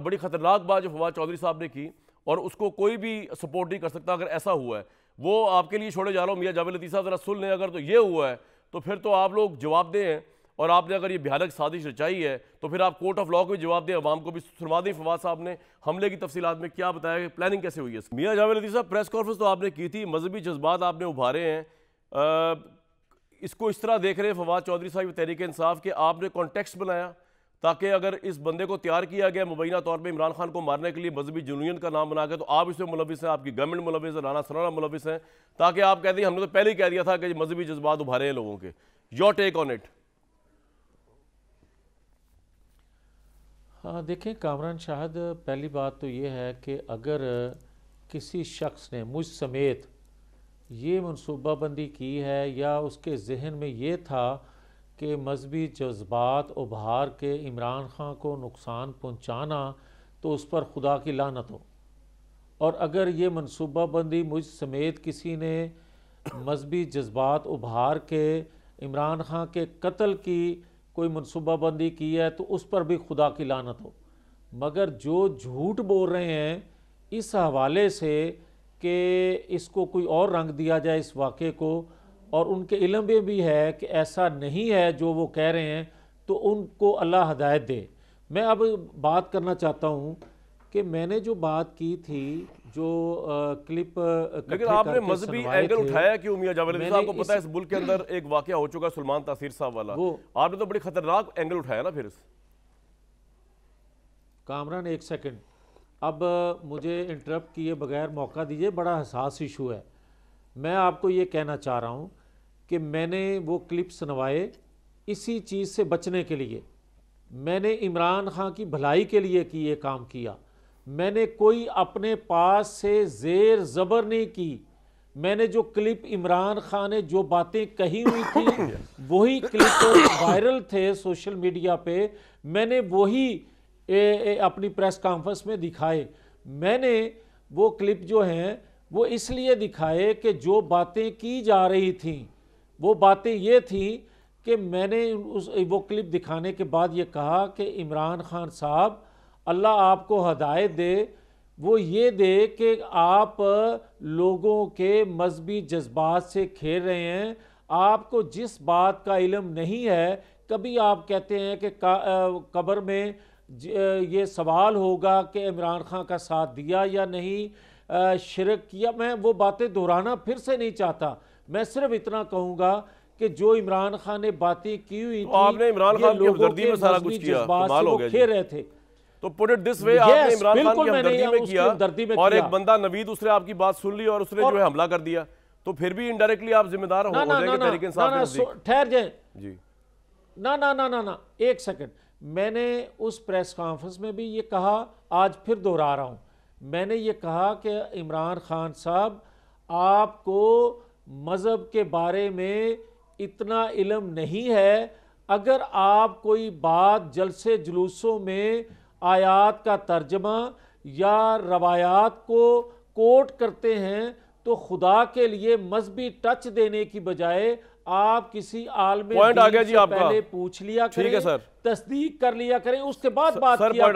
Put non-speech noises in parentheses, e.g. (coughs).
बड़ी खतरनाक बात जो फवाद चौधरी साहब ने की और उसको कोई भी सपोर्ट नहीं कर सकता अगर ऐसा हुआ है। वो आपके लिए छोड़े जा रहा हूँ, मियाँ जावेद लतीफ़ साहब, ज़रा सुन लें, अगर तो ये हुआ है तो फिर तो आप लोग जवाब दें और आपने अगर ये भयानक साजिश रचाई है तो फिर आप कोर्ट ऑफ़ लॉ को भी जवाब दें, अवाम को भी सुनवा दें फवाद साहब ने हमले की तफसीत में क्या बताया, कि प्लानिंग कैसे हुई है मियाँ जावेद लतीफ़ साहब प्रेस कॉन्फ्रेंस तो आपने की थी, मजहबी जज्बात आपने उभारे हैं। इसको इस तरह देख रहे हैं फवाद चौधरी साहब तहरीक इंसाफ के, आपने कॉन्टेक्स्ट बनाया। ताकि अगर इस बंदे को तैयार किया गया मुबैना तौर पर इमरान खान को मारने के लिए मजहबी जुनून का नाम बना के तो आप इसमें मुलविस हैं, आपकी गवर्नमेंट मुलविस है राना सराना मुलविस हैं, ताकि आप कह हैं हमने तो पहले ही कह दिया था कि मजहबी जज्बात उभारे हैं लोगों के। योर टेक ऑन इट देखें, कामरान शाहद, पहली बात तो ये है कि अगर किसी शख्स ने मुझ समेत ये मनसूबाबंदी की है या उसके जहन में ये था कि मजहबी जज्बात उभार के इमरान खान को नुकसान पहुँचाना तो उस पर खुदा की लानत हो। और अगर ये मनसूबाबंदी मुझ समेत किसी ने मजहबी जज्बात उभार के इमरान खान के कत्ल की कोई मनसूबाबंदी की है तो उस पर भी खुदा की लानत हो। मगर जो झूठ बोल रहे हैं, इस हवाले से कि इसको कोई और रंग दिया जाए इस वाक़े को और उनके इलम में भी है कि ऐसा नहीं है जो वो कह रहे हैं तो उनको अल्लाह हदायत दे। मैं अब बात करना चाहता हूँ कि मैंने जो बात की थी जो आ, क्लिप लेकिन आपने मजहबी एंगल उठाया कि मियाँ जावेद साहब को पता है इस मुल्क के अंदर एक वाकया हो चुका है सलमान तासीर साहब वाला। वो आपने तो बड़ी खतरनाक एंगल उठाया ना फिर कामरान एक सेकंड अब मुझे इंटरप्ट किए बगैर मौका दीजिए बड़ा हसास इशू है। मैं आपको ये कहना चाह रहा हूँ कि मैंने वो क्लिप सुनवाए इसी चीज़ से बचने के लिए। मैंने इमरान खान की भलाई के लिए कि ये काम किया। मैंने कोई अपने पास से जेर ज़बर नहीं की। मैंने जो क्लिप इमरान खान ने जो बातें कही हुई थी (coughs) वही क्लिप (coughs) वायरल थे सोशल मीडिया पे। मैंने वही ए, ए, अपनी प्रेस कॉन्फ्रेंस में दिखाए। मैंने वो क्लिप जो हैं वो इसलिए दिखाए कि जो बातें की जा रही थी वो बातें ये थी कि मैंने उस, वो क्लिप दिखाने के बाद ये कहा कि इमरान खान साहब, अल्लाह आपको हदायत दे, वो ये दे कि आप लोगों के मजहबी जज्बात से खेल रहे हैं। आपको जिस बात का इलम नहीं है, कभी आप कहते हैं कि कब्र में ये सवाल होगा कि इमरान खान का साथ दिया या नहीं शिरक किया मैं वो बातें दोहराना फिर से नहीं चाहता। मैं सिर्फ़ इतना कहूँगा कि जो इमरान खान ने बातें की हुई तो आपने इमरान खान की हमदर्दी में सारा कुछ किया कमाल हो गया खेल रहे थे। तो पुट इट दिस वे आपने इमरान खान की हमदर्दी में किया और एक बंदा नवीद उसने आपकी बात सुन ली और उसने जो है हमला कर दिया। तो फिर भी इनडायरेक्टली आप जिम्मेदार हो जाएँगे तरीके से ठहर जाए। जी। ना ना ना ना ना एक सेकंड मैंने उस प्रेस कॉन्फ्रेंस में भी ये कहा आज फिर दोहरा रहा हूँ। मैंने ये कहा कि इमरान खान साहब आपको मज़हब के बारे में इतना इलम नहीं है। अगर आप कोई बात जलसे जुलूसों में आयात का तर्जमा या रवायात को कोट करते हैं तो खुदा के लिए मजहबी टच देने की बजाय आप किसी आलम पॉइंट आ गया जी आपका। पहले पूछ लिया करें सर। तस्दीक कर लिया करें उसके बाद बात किया